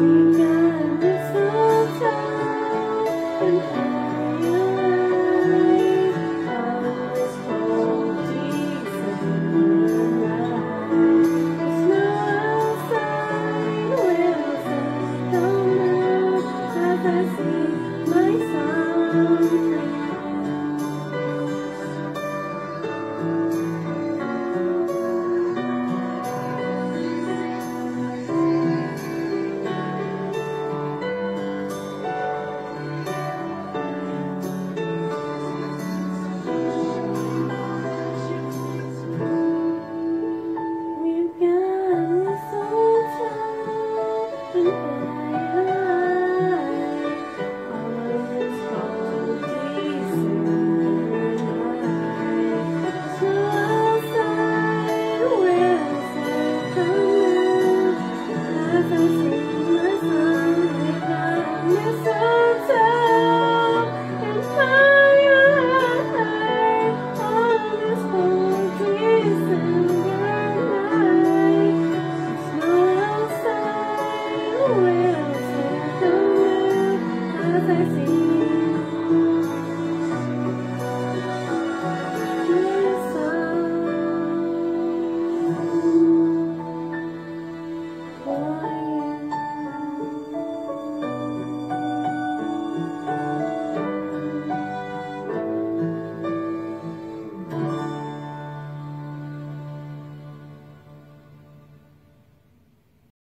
Wonderful time.